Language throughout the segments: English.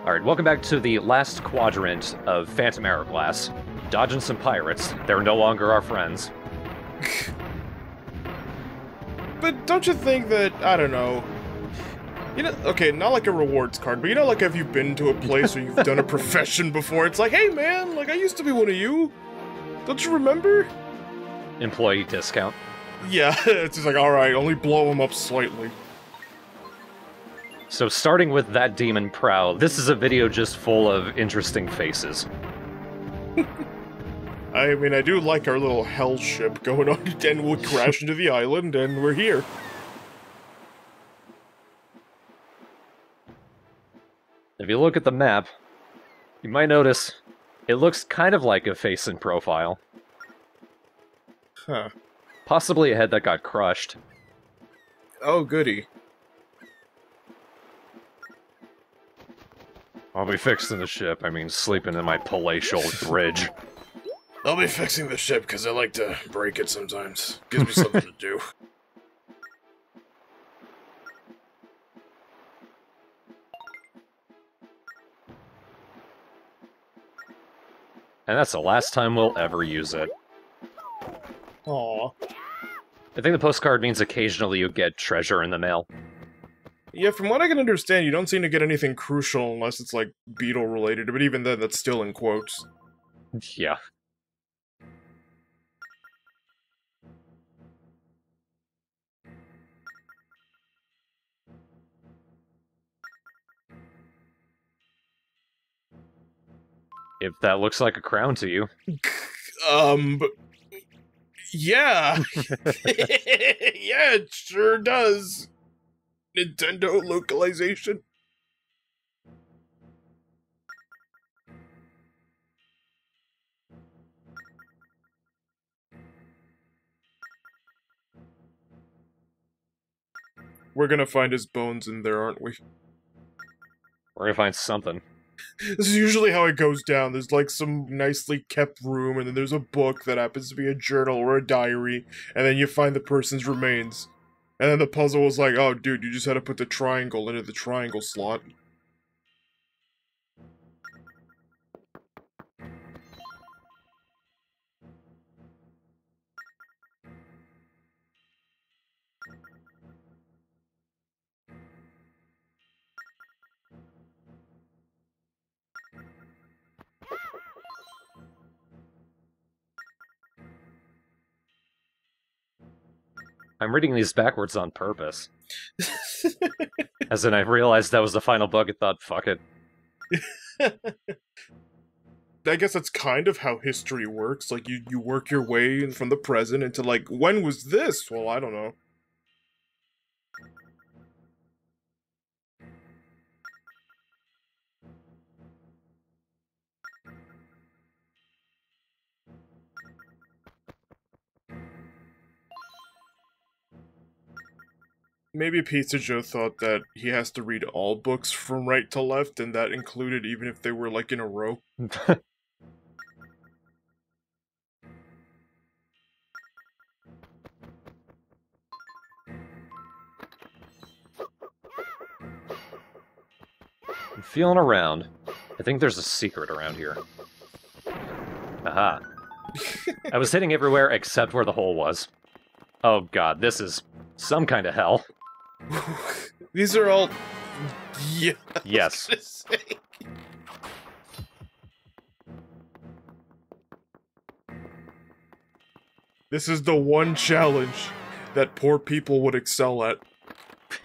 Alright, welcome back to the last quadrant of Phantom Hourglass. Dodging some pirates. They're no longer our friends. But don't you think that I don't know? You know, okay, not like a rewards card, but you know, like have you been to a place or you've done a profession before? It's like, hey man, like I used to be one of you. Don't you remember? Employee discount. Yeah, it's just like, all right, only blow them up slightly. So starting with that demon prow, this is a video just full of interesting faces. I mean, I do like our little hell ship going on, and we'll crash into the island, and we're here. If you look at the map, you might notice it looks kind of like a face in profile. Huh. Possibly a head that got crushed. Oh, goody. I'll be fixing the ship. I mean, sleeping in my palatial bridge. I'll be fixing the ship because I like to break it sometimes. Gives me something to do. And that's the last time we'll ever use it. Aw. I think the postcard means occasionally you get treasure in the mail. Yeah, from what I can understand, you don't seem to get anything crucial unless it's like beetle related, but even then, that's still in quotes. Yeah. If that looks like a crown to you. Um, yeah, yeah, it sure does. Nintendo localization. We're gonna find his bones in there, aren't we? We're gonna find something. This is usually how it goes down. There's like some nicely kept room, and then there's a book that happens to be a journal or a diary, and then you find the person's remains. And then the puzzle was like, oh, dude, you just had to put the triangle into the triangle slot. I'm reading these backwards on purpose. As in, I realized that was the final book and thought, fuck it. I guess that's kind of how history works. Like you, you work your way from the present into like when was this? Well, I don't know. Maybe Pizza Joe thought that he has to read all books from right to left, and that included even if they were like in a row. I'm feeling around. I think there's a secret around here. Aha. I was hitting everywhere except where the hole was. Oh god, this is some kind of hell. These are all. Yeah. Yes. This is the one challenge that poor people would excel at.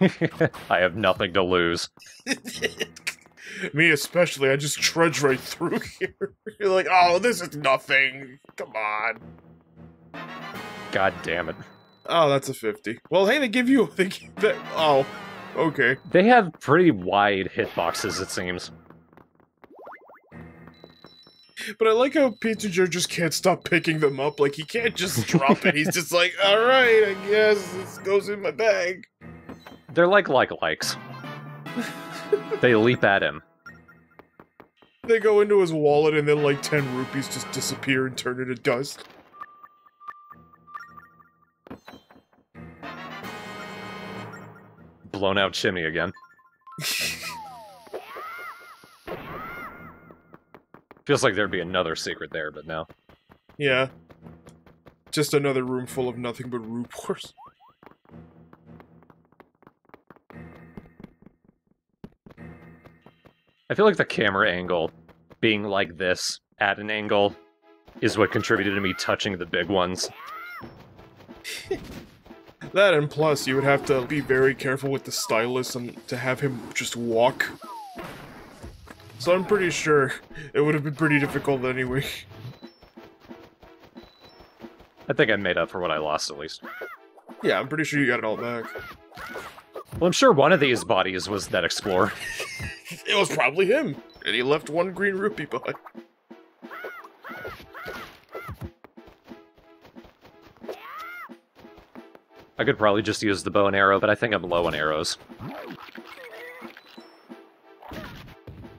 I have nothing to lose. Me especially, I just trudge right through here. You're like, oh, this is nothing. Come on. God damn it. Oh, that's a 50. Well, hey, they give you. They give that. Oh, okay. They have pretty wide hitboxes, it seems. But I like how Pizza Joe just can't stop picking them up. Like, he can't just drop it. He's just like, alright, I guess this goes in my bag. They're like like likes. they leap at him. They go into his wallet and then, like, 10 rupees just disappear and turn into dust. Blown out chimney again. Feels like there'd be another secret there, but no. Yeah. Just another room full of nothing but Rupoors. I feel like the camera angle being like this at an angle is what contributed to me touching the big ones. That and plus, you would have to be very careful with the stylus and to have him just walk. So I'm pretty sure it would have been pretty difficult anyway. I think I made up for what I lost at least. Yeah, I'm pretty sure you got it all back. Well, I'm sure one of these bodies was that explorer. It was probably him, and he left one green rupee behind. Could probably just use the bow and arrow, but I think I'm low on arrows.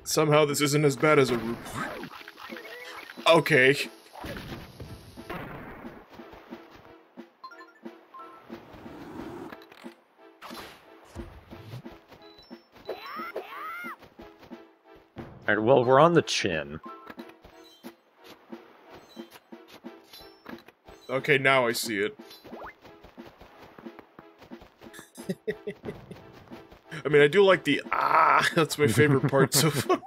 Somehow this isn't as bad as a roof. Okay. Alright, well, we're on the chin. Okay, now I see it. I mean, I do like the ah. That's my favorite part so far.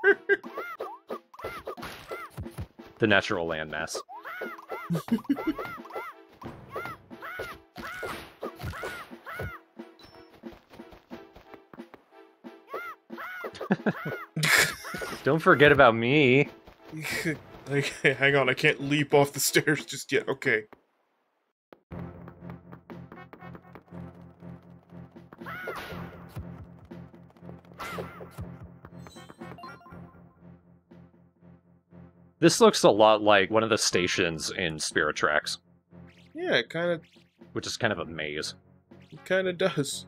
The natural landmass. Don't forget about me. like, hang on, I can't leap off the stairs just yet. Okay. This looks a lot like one of the stations in Spirit Tracks, Yeah, it kind of, which is kind of a maze. it kind of does.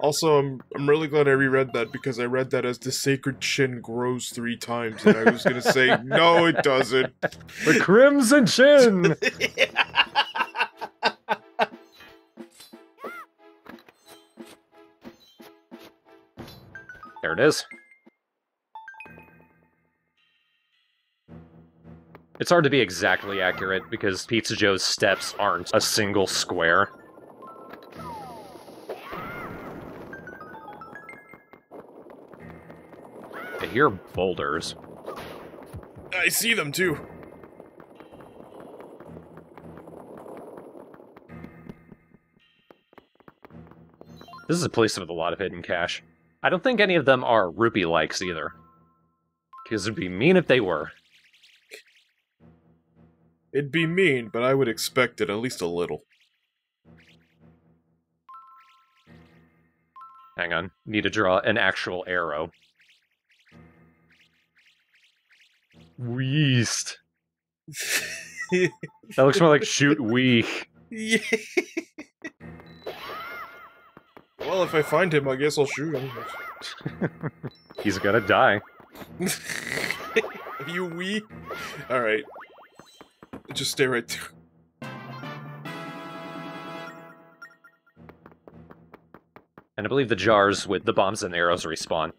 Also, I'm I'm really glad I reread that because I read that as the sacred chin grows three times, and I was gonna say no, it doesn't. The Crimson Chin! there it is. It's hard to be exactly accurate because Pizza Joe's steps aren't a single square. I hear boulders. I see them too. This is a place with a lot of hidden cash. I don't think any of them are rupee likes either. Because it'd be mean if they were. It'd be mean, but I would expect it at least a little. Hang on. Need to draw an actual arrow. Weast. That looks more like shoot we. Yeah. Well, if I find him, I guess I'll shoot him. He's gonna die. you wee? Alright. Just stay right there. And I believe the jars with the bombs and arrows respawn.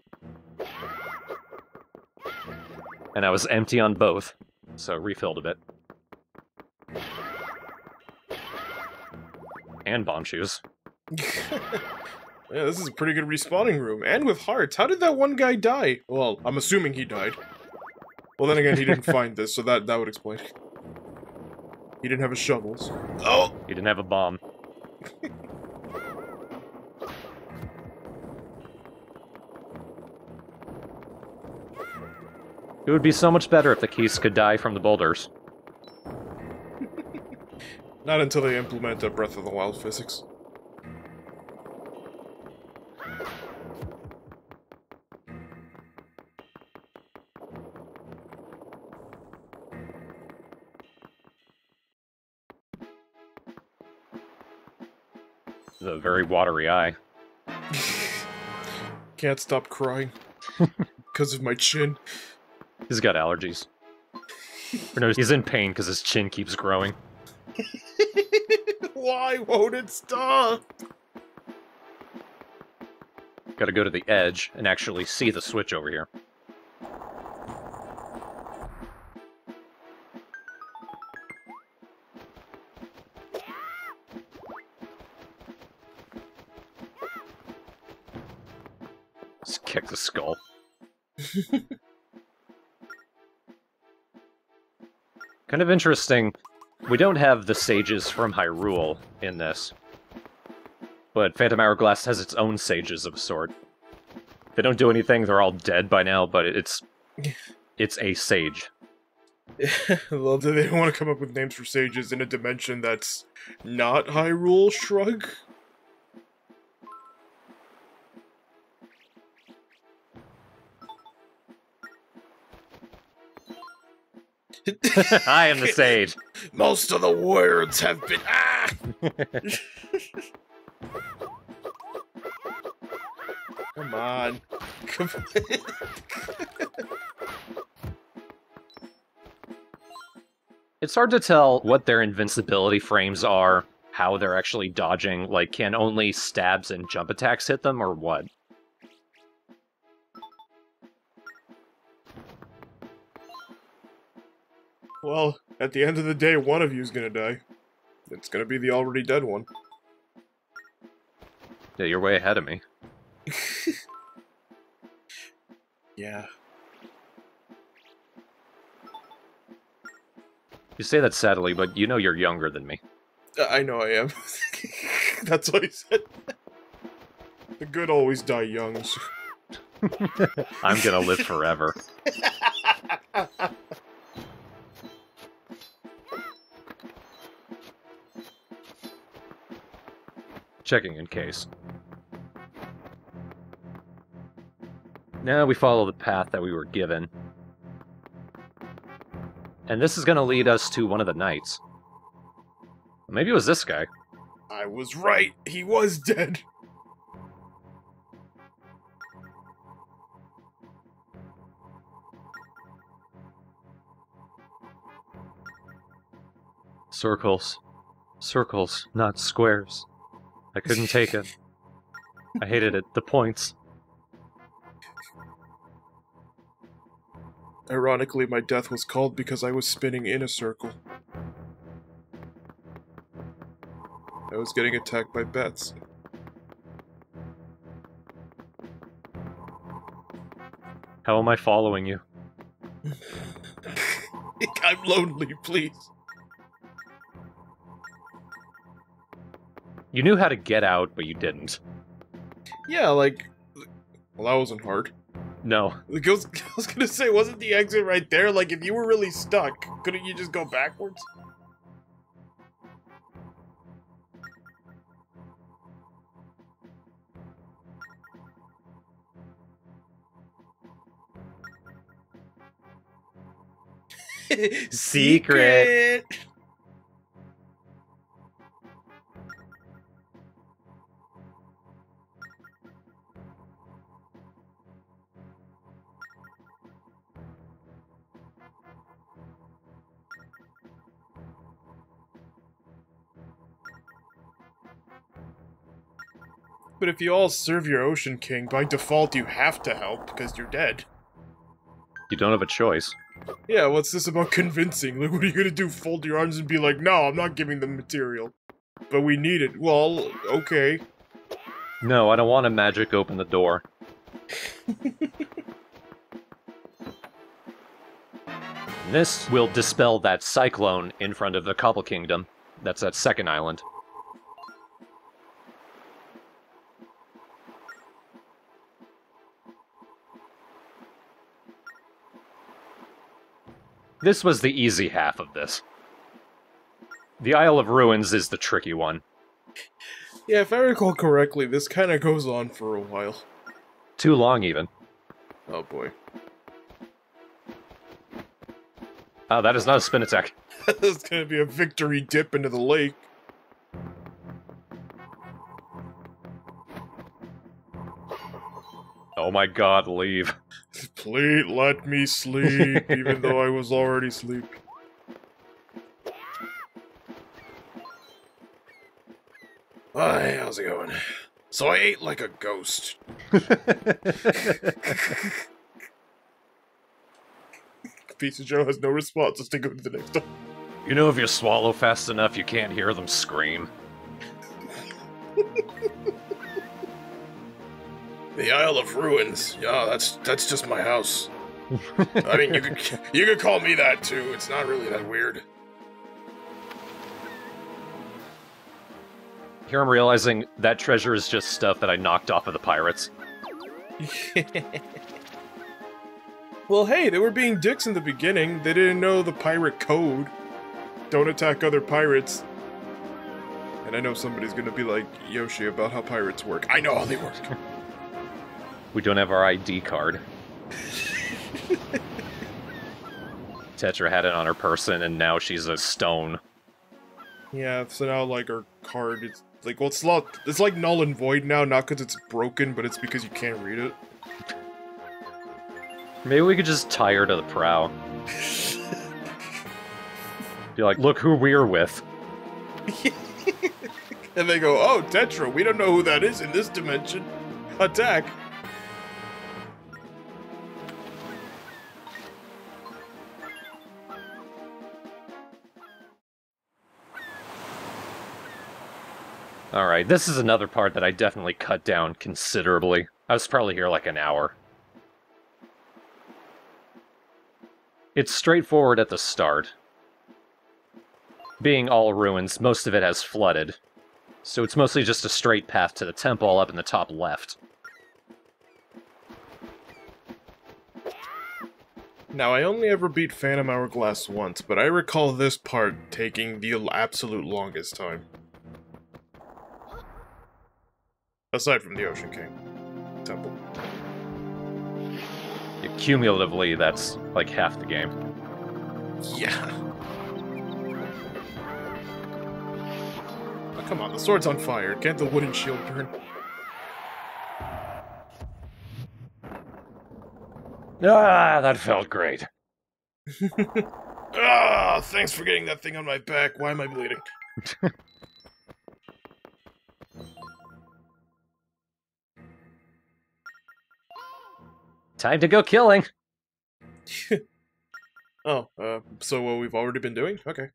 And I was empty on both, so refilled a bit. And bomb shoes. Yeah, this is a pretty good respawning room. And with hearts. How did that one guy die? Well, I'm assuming he died. Well, then again, he didn't find this, so that, that would explain it. He didn't have his shovels. Oh! He didn't have a bomb. It would be so much better if the keys could die from the boulders. Not until they implement a Breath of the Wild physics. Very watery eye. Can't stop crying. Because of my chin. He's got allergies. Or no, he's in pain because his chin keeps growing. Why won't it stop? Gotta go to the edge and actually see the switch over here. Just kick the skull. kind of interesting. We don't have the sages from Hyrule in this. But Phantom Hourglass has its own sages of a sort. They don't do anything, they're all dead by now, but it's it's a sage. well, they don't want to come up with names for sages in a dimension that's not Hyrule. Shrug. I am the sage. Most of the words have been ah. Come on. Come It's hard to tell what their invincibility frames are, how they're actually dodging. Like, can only stabs and jump attacks hit them, or what? Well, at the end of the day, one of you's gonna die. It's gonna be the already dead one. Yeah, you're way ahead of me. Yeah. You say that sadly, but you know you're younger than me. Uh, I know I am. That's what he said. The good always die young. I'm gonna live forever. Checking in case. Now we follow the path that we were given. And this is gonna lead us to one of the knights. Maybe it was this guy. I was right. He was dead. Circles. Circles, not squares. I couldn't take it. I hated it. The points. Ironically, my death was called because I was spinning in a circle. I was getting attacked by bats. How am I following you? I'm lonely, please. You knew how to get out, but you didn't. Yeah, like. Well, that wasn't hard. No. Like, I was, I was gonna say, wasn't the exit right there? Like, if you were really stuck, couldn't you just go backwards? Secret. But if you all serve your Ocean King, by default you have to help because you're dead. You don't have a choice. Yeah, what's this about convincing? Like, what are you gonna do? Fold your arms and be like, no, I'm not giving them material. But we need it. Well, okay. No, I don't want to magic open the door. this will dispel that cyclone in front of the Cobble Kingdom. That's that second island. This was the easy half of this. The Isle of Ruins is the tricky one. Yeah, if I recall correctly, this kind of goes on for a while. Too long, even. Oh boy. Oh, that is not a spin attack. That's gonna be a victory dip into the lake. Oh my god, leave. Please let me sleep, even though I was already sleeping. Hi, how's it going? So I ate like a ghost. Pizza Joe has no response. Let's take him to the next one. you know, if you swallow fast enough, you can't hear them scream. The Isle of Ruins. Yeah, that's that's just my house. I mean, you could you could call me that too. It's not really that weird. Here I'm realizing that treasure is just stuff that I knocked off of the pirates. well, hey, they were being dicks in the beginning. They didn't know the pirate code. Don't attack other pirates. And I know somebody's gonna be like Yoshi about how pirates work. I know how they work. We don't have our ID card. Tetra had it on her person, and now she's a stone. Yeah, so now like her card is like well it's not it's like null and void now, not because it's broken, but it's because you can't read it. Maybe we could just tie her to the prow. Be like, look who we're with. and they go, Oh, Tetra, we don't know who that is in this dimension. Attack. Alright, this is another part that I definitely cut down considerably. I was probably here like an hour. It's straightforward at the start. Being all ruins, most of it has flooded. So it's mostly just a straight path to the temple up in the top left. Now, I only ever beat Phantom Hourglass once, but I recall this part taking the absolute longest time. Aside from the Ocean King temple. Cumulatively, that's like half the game. Yeah. Oh, come on, the sword's on fire. Can't the wooden shield burn? Ah, that felt great. ah, thanks for getting that thing on my back. Why am I bleeding? Time to go killing. oh, uh, so what we've already been doing? Okay.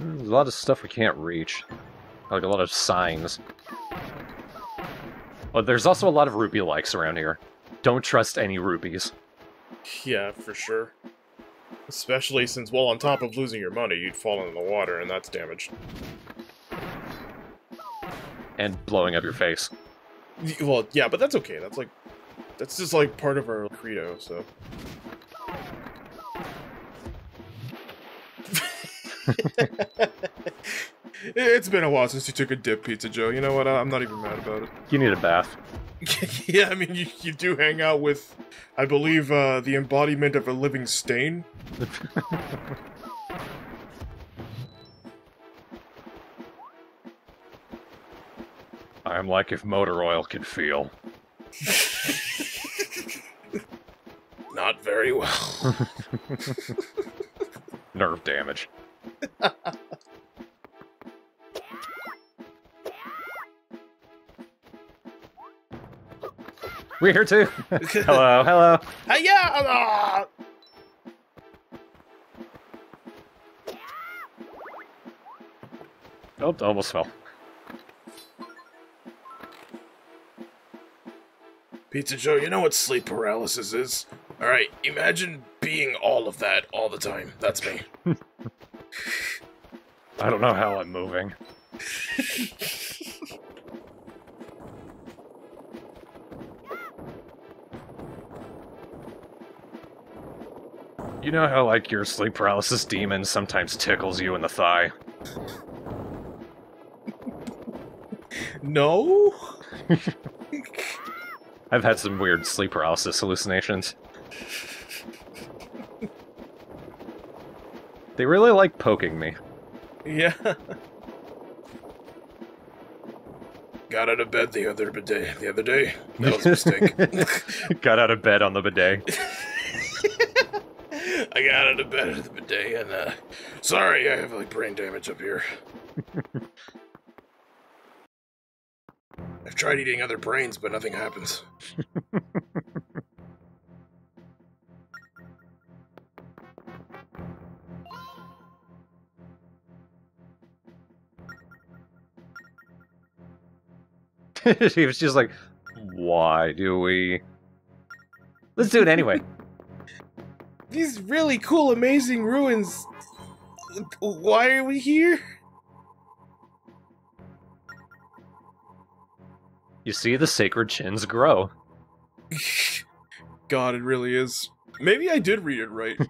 There's a lot of stuff we can't reach. Like a lot of signs. But there's also a lot of rupee likes around here. Don't trust any rupees. Yeah, for sure. Especially since, well, on top of losing your money, you'd fall in the water, and that's damaged. And blowing up your face. Well, yeah, but that's okay. That's like, that's just like part of our credo, so. it's been a while since you took a dip, Pizza Joe. You know what? I'm not even mad about it. You need a bath. yeah, I mean, you, you do hang out with, I believe, uh, the embodiment of a living stain. I'm like if motor oil could feel. Not very well. Nerve damage. We're here too. hello, hello. Hey, yeah. Uh, oh, almost fell. Pizza Joe, you know what sleep paralysis is? Alright, imagine being all of that all the time. That's me. I don't know how I'm moving. you know how, like, your sleep paralysis demon sometimes tickles you in the thigh? no? I've had some weird sleep paralysis hallucinations. They really like poking me. Yeah. Got out of bed the other day. The other day. That was a mistake. Got out of bed on the bidet. I got out of bed at the bidet and uh sorry, I have like brain damage up here. I've tried eating other brains, but nothing happens. he was just like, why do we? Let's do it anyway. These really cool, amazing ruins. Why are we here? You see the sacred chins grow. God, it really is. Maybe I did read it right.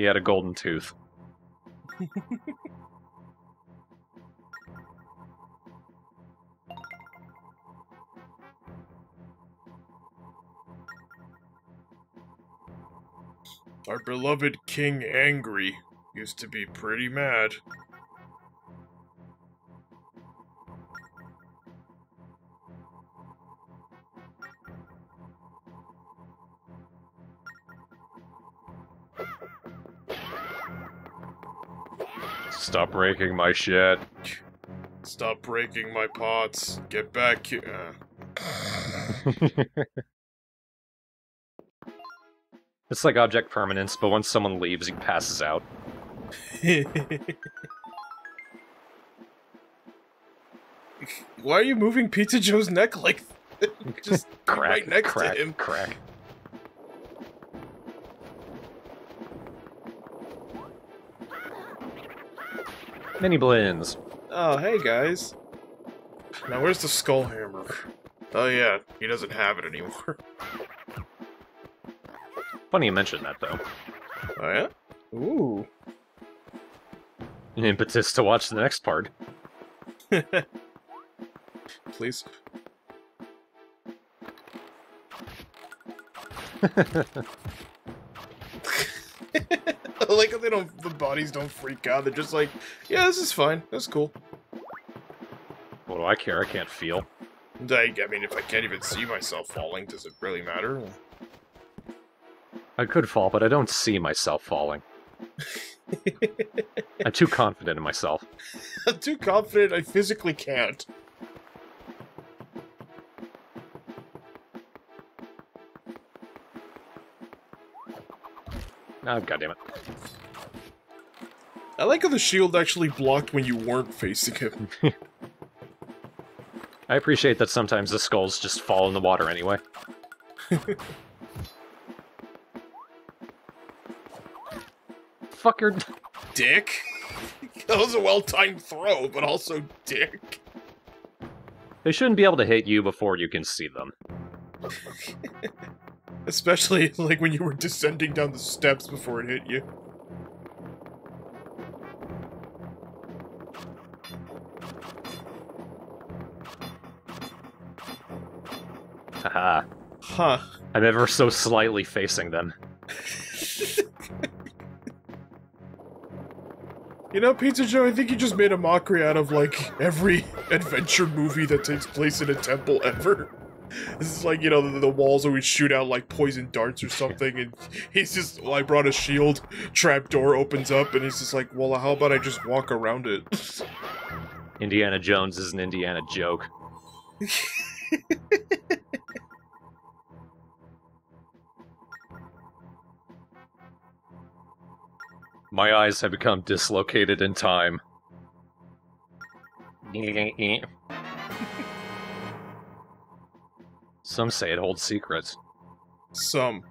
He had a golden tooth. Our beloved King Angry used to be pretty mad. Stop breaking my shit. Stop breaking my pots. Get back here. it's like object permanence, but once someone leaves, he passes out. Why are you moving Pizza Joe's neck like just crack, right next crack, to him? crack. Miniblins. Oh, hey guys. Now where's the skull hammer? Oh yeah, he doesn't have it anymore. Funny you mentioned that, though. Oh yeah? Ooh. An impetus to watch the next part. Please. I like how they don't the bodies don't freak out. They're just like, yeah, this is fine. That's cool. What do I care? I can't feel. I, I mean, if I can't even see myself falling, does it really matter? I could fall, but I don't see myself falling. I'm too confident in myself. I'm too confident I physically can't. Ah, oh, goddammit. I like how the shield actually blocked when you weren't facing him. I appreciate that sometimes the skulls just fall in the water anyway. Fuck your... Dick? That was a well-timed throw, but also dick. They shouldn't be able to hit you before you can see them. Especially, like, when you were descending down the steps before it hit you. Haha. Huh. I'm ever so slightly facing them. You know, Pizza Joe, I think you just made a mockery out of, like, every adventure movie that takes place in a temple ever. This is like, you know, the, the walls always shoot out, like, poison darts or something, and he's just, well, I brought a shield, trap door opens up, and he's just like, well, how about I just walk around it? Indiana Jones is an Indiana joke. My eyes have become dislocated in time. Some say it holds secrets. Some.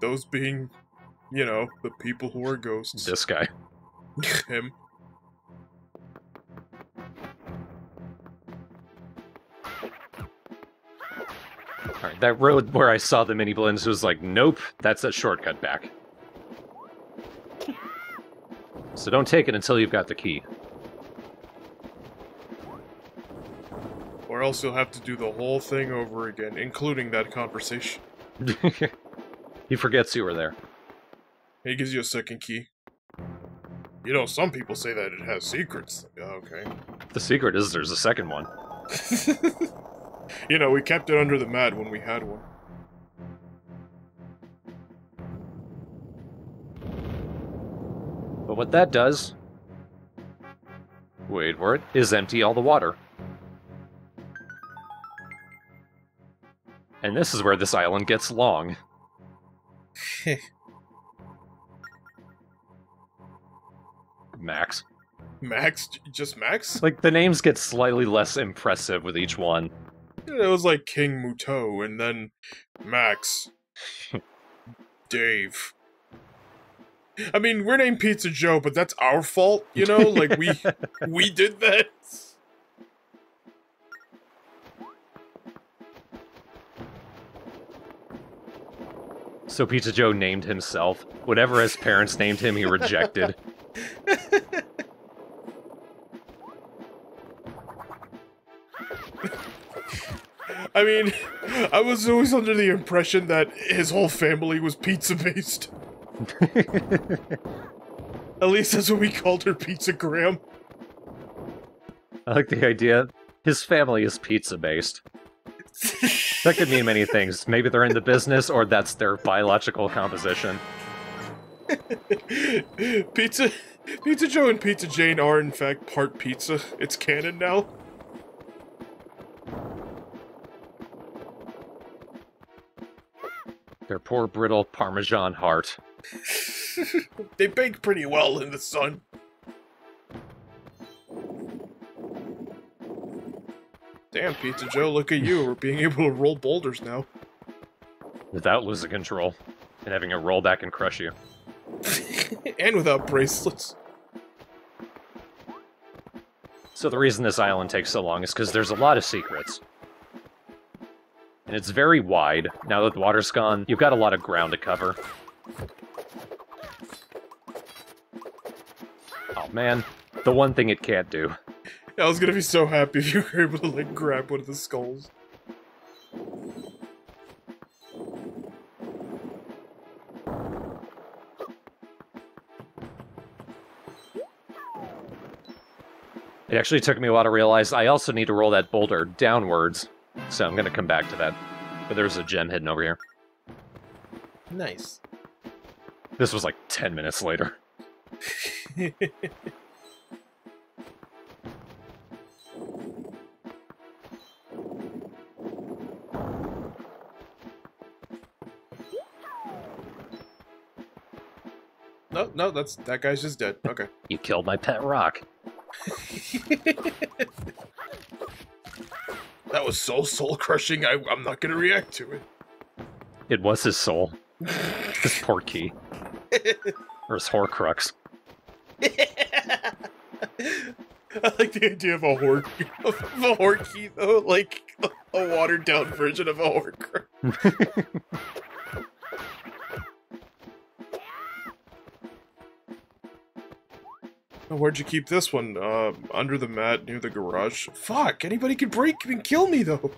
Those being, you know, the people who are ghosts. This guy. Him. Alright, that road where I saw the Miniblins was like, nope, that's a shortcut back. So don't take it until you've got the key. Or else you'll have to do the whole thing over again, including that conversation. he forgets you were there. He gives you a second key. You know, some people say that it has secrets. Okay. The secret is there's a second one. you know, we kept it under the mat when we had one. What that does... Wait for it, is empty all the water. And this is where this island gets long. Max. Max? Just Max? Like, the names get slightly less impressive with each one. It was like King Mutoh, and then Max. Dave. I mean, we're named Pizza Joe, but that's our fault, you know? Like, we we did that. So Pizza Joe named himself. Whatever his parents named him, he rejected. I mean, I was always under the impression that his whole family was pizza based. At least that's what we called her, Pizza Graham. I like the idea. His family is pizza based. that could mean many things. Maybe they're in the business, or that's their biological composition. pizza, Pizza Joe and Pizza Jane are in fact part pizza. It's canon now. Their poor brittle Parmesan heart. they bake pretty well in the sun. Damn, Pizza Joe, look at you. We're being able to roll boulders now. Without losing control, and having it roll back and crush you. and without bracelets. So the reason this island takes so long is because there's a lot of secrets. And it's very wide. Now that the water's gone, you've got a lot of ground to cover. Oh man, the one thing it can't do. I was gonna be so happy if you were able to, like, grab one of the skulls. It actually took me a while to realize I also need to roll that boulder downwards, so I'm gonna come back to that. But there's a gem hidden over here. Nice. This was like 10 minutes later. no, no, that's that guy's just dead. Okay. You killed my pet rock. that was so soul crushing. I, I'm not gonna react to it. It was his soul. his poor key. or his Horcrux. I like the idea of a horde of a horde key though, like a watered down version of a. Oh, where'd you keep this one? Uh, under the mat near the garage. Fuck! Anybody could break and kill me though.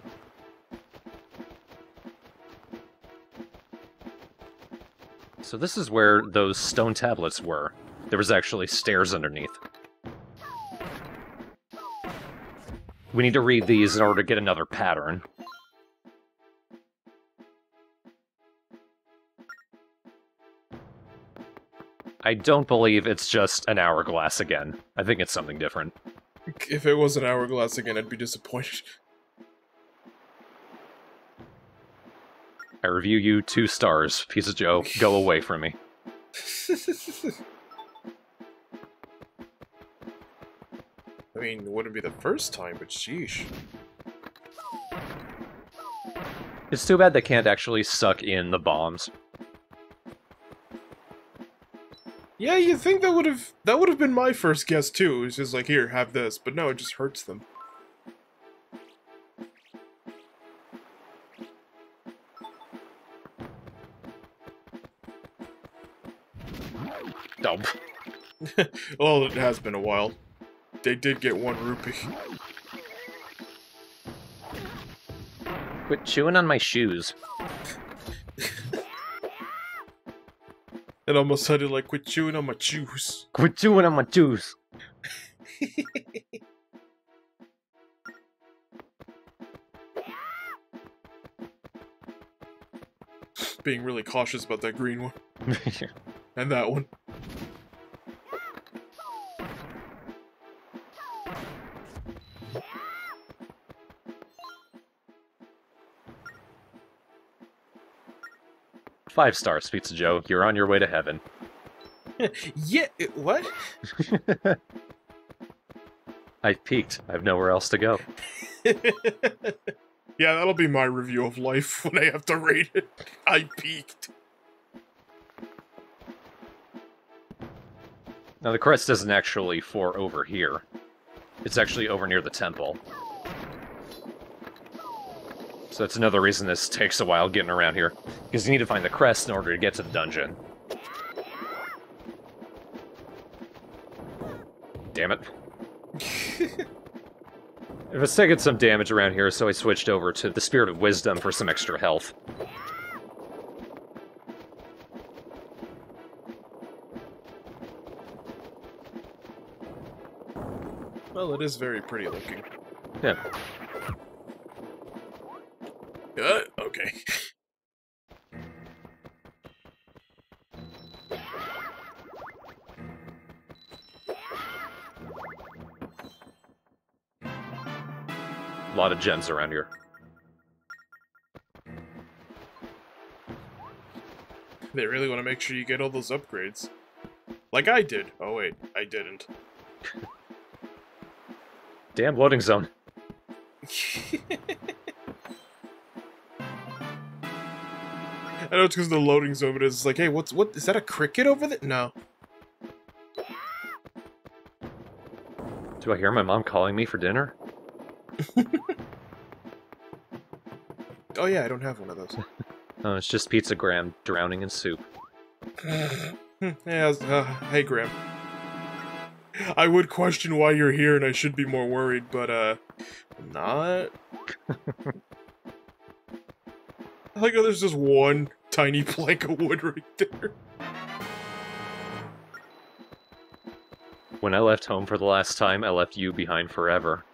So this is where those stone tablets were. There was actually stairs underneath. We need to read these in order to get another pattern. I don't believe it's just an hourglass again. I think it's something different. If it was an hourglass again, I'd be disappointed. I review you two stars, piece of Joe. Go away from me. I mean, it wouldn't be the first time, but sheesh. It's too bad they can't actually suck in the bombs. Yeah, you think that would have that would have been my first guess too. It's just like, here, have this, but no, it just hurts them. Dump. well, it has been a while. They did get one rupee. Quit chewing on my shoes. It almost sounded like quit chewing on my shoes. Quit chewing on my shoes. Being really cautious about that green one. And that one. Five stars, Pizza Joe. You're on your way to heaven. Yeah, what? I've peaked. I have nowhere else to go. yeah, that'll be my review of life when I have to rate it. I peaked. Now, the crest isn't actually for over here. It's actually over near the temple. So that's another reason this takes a while getting around here. Because you need to find the crest in order to get to the dungeon. Damn it. I was taking some damage around here, so I switched over to the Spirit of Wisdom for some extra health. Well, it is very pretty looking. Yeah. Lot of gems around here. They really want to make sure you get all those upgrades. Like I did. Oh wait, I didn't. Damn loading zone. I know it's because of the loading zone, but it's like, hey, what's what? Is that a cricket over there? No. Do I hear my mom calling me for dinner? Oh yeah, I don't have one of those. Oh, it's just Pizza Graham drowning in soup. yeah, uh, hey Graham. I would question why you're here, and I should be more worried, but uh, I'm not. I like how there's just one tiny plank of wood right there. When I left home for the last time, I left you behind forever.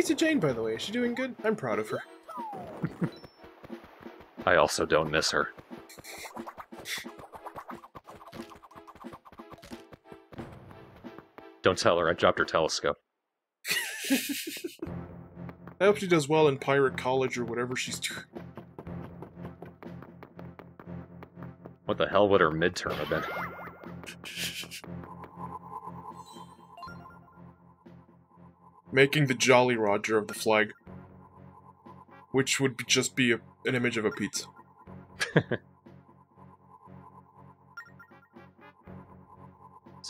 Pizza Jane, by the way? Is she doing good? I'm proud of her. I also don't miss her. Don't tell her I dropped her telescope. I hope she does well in Pirate College or whatever she's doing. What the hell would her midterm have been? Making the Jolly Roger of the flag. Which would be just be a, an image of a pizza.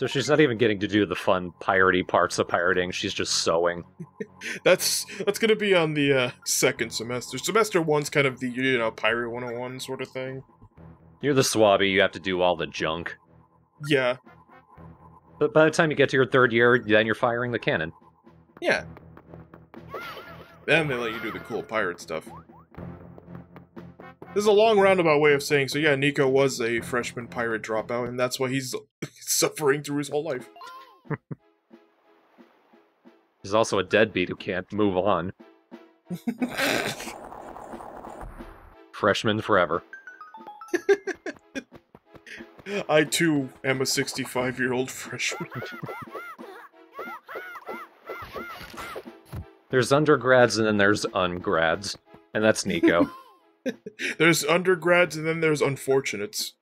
So she's not even getting to do the fun piratey parts of pirating, she's just sewing. That's that's gonna be on the uh, second semester. Semester one's kind of the you know pirate 101 sort of thing. You're the swabby, you have to do all the junk. Yeah, But by the time you get to your third year, then you're firing the cannon. Yeah. Then they let you do the cool pirate stuff. This is a long roundabout way of saying so. Yeah, Nico was a freshman pirate dropout, and that's why he's suffering through his whole life. He's also a deadbeat who can't move on. Freshman forever. I too am a 65 year old freshman. There's undergrads and then there's ungrads. And that's Nico. there's undergrads and then there's unfortunates.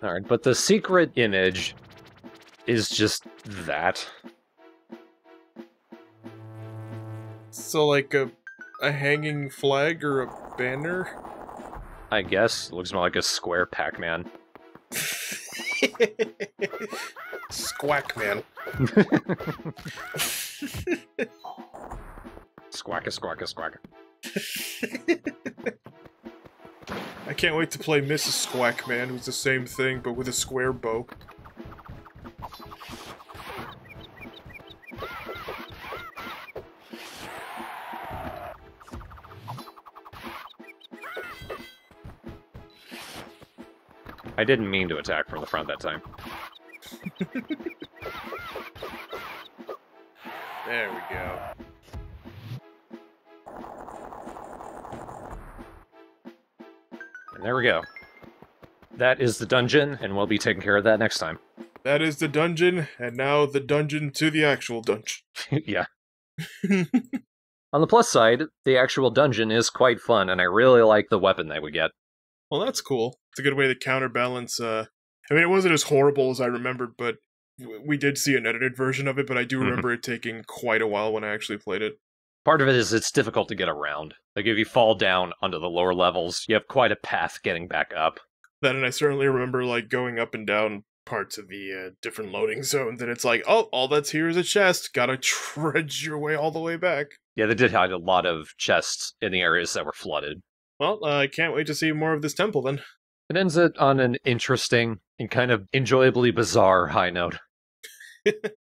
Alright, but the secret image is just that. So uh, like a a hanging flag or a banner? I guess. It looks more like a square Pac-Man. Squack Man. Squawka, squawka, squawka. I can't wait to play Mrs. Squack Man, who's the same thing but with a square bow. I didn't mean to attack from the front that time. There we go. And there we go. That is the dungeon, and we'll be taking care of that next time. That is the dungeon, and now the dungeon to the actual dungeon. yeah. On the plus side, the actual dungeon is quite fun, and I really like the weapon that we get. Well, that's cool. It's a good way to counterbalance. Uh, I mean, it wasn't as horrible as I remembered, but we did see an edited version of it. But I do Mhm. remember it taking quite a while when I actually played it. Part of it is it's difficult to get around. Like if you fall down onto the lower levels, you have quite a path getting back up. That, and I certainly remember like going up and down parts of the uh, different loading zones, and it's like, oh, all that's here is a chest. Gotta trudge your way all the way back. Yeah, they did hide a lot of chests in the areas that were flooded. Well, uh, I can't wait to see more of this temple then. It ends it on an interesting and kind of enjoyably bizarre high note.